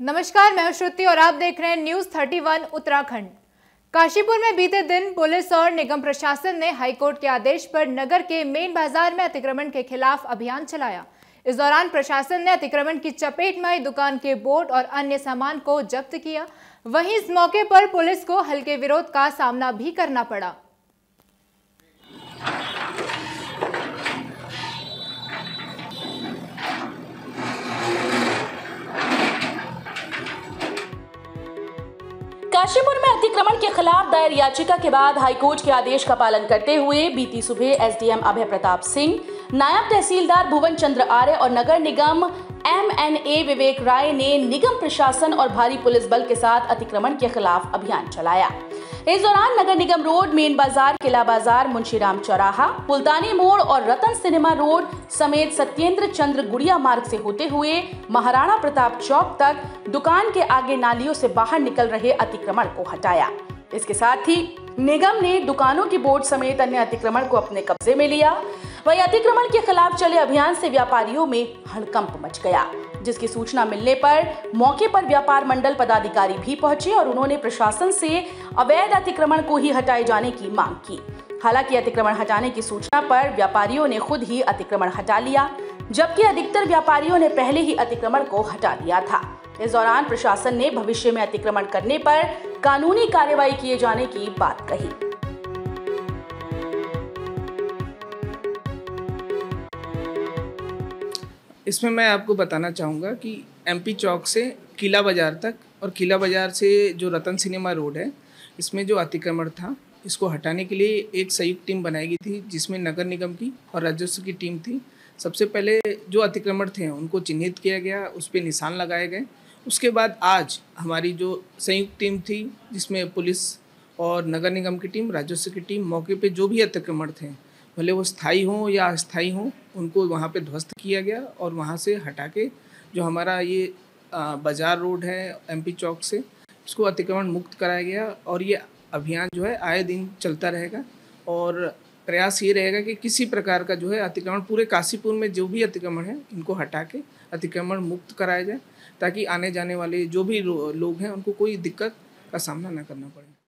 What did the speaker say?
नमस्कार, मैं श्रुति और आप देख रहे हैं न्यूज़ 31 उत्तराखंड। काशीपुर में बीते दिन पुलिस और निगम प्रशासन ने हाईकोर्ट के आदेश पर नगर के मेन बाज़ार में अतिक्रमण के खिलाफ अभियान चलाया। इस दौरान प्रशासन ने अतिक्रमण की चपेट में आई दुकान के बोर्ड और अन्य सामान को जब्त किया। वहीं इस मौके पर पुलिस को हल्के विरोध का सामना भी करना पड़ा। काशीपुर में अतिक्रमण के खिलाफ दायर याचिका के बाद हाईकोर्ट के आदेश का पालन करते हुए बीती सुबह एसडीएम अभय प्रताप सिंह, नायब तहसीलदार भुवन चंद्र आर्य और नगर निगम एम एन ए विवेक राय ने निगम प्रशासन और भारी पुलिस बल के साथ अतिक्रमण के खिलाफ अभियान चलाया। इस दौरान नगर निगम रोड, मेन बाज़ार, किला बाज़ार, मुंशीराम चौराहा, पुल्तानी मोड़ और रतन सिनेमा रोड समेत सत्येंद्र चंद्र गुड़िया मार्ग से होते हुए महाराणा प्रताप चौक तक दुकान के आगे नालियों से बाहर निकल रहे अतिक्रमण को हटाया। इसके साथ ही निगम ने दुकानों की बोर्ड समेत अन्य अतिक्रमण को अपने कब्जे में लिया। वही अतिक्रमण के खिलाफ चले अभियान से व्यापारियों में हड़कंप मच गया, जिसकी सूचना मिलने पर मौके पर व्यापार मंडल पदाधिकारी भी पहुँचे और उन्होंने प्रशासन से अवैध अतिक्रमण को ही हटाए जाने की मांग की। हालाँकि अतिक्रमण हटाने की सूचना पर व्यापारियों ने खुद ही अतिक्रमण हटा लिया, जबकि अधिकतर व्यापारियों ने पहले ही अतिक्रमण को हटा दिया था। इस दौरान प्रशासन ने भविष्य में अतिक्रमण करने पर कानूनी कार्रवाई किए जाने की बात कही। इसमें मैं आपको बताना चाहूँगा कि एमपी चौक से किला बाज़ार तक और किला बाज़ार से जो रतन सिनेमा रोड है, इसमें जो अतिक्रमण था, इसको हटाने के लिए एक संयुक्त टीम बनाई गई थी, जिसमें नगर निगम की और राजस्व की टीम थी। सबसे पहले जो अतिक्रमण थे, उनको चिन्हित किया गया, उस पर निशान लगाए गए। उसके बाद आज हमारी जो संयुक्त टीम थी, जिसमें पुलिस और नगर निगम की टीम, राजस्व की टीम, मौके पे जो भी अतिक्रमण थे भले वो स्थायी हों या अस्थाई हों, उनको वहाँ पे ध्वस्त किया गया और वहाँ से हटा के जो हमारा ये बाज़ार रोड है एमपी चौक से इसको अतिक्रमण मुक्त कराया गया और ये अभियान जो है आए दिन चलता रहेगा और प्रयास ये रहेगा कि किसी प्रकार का जो है अतिक्रमण पूरे काशीपुर में जो भी अतिक्रमण है, इनको हटा के अतिक्रमण मुक्त कराया जाए, ताकि आने जाने वाले जो भी लोग हैं, उनको कोई दिक्कत का सामना न करना पड़े।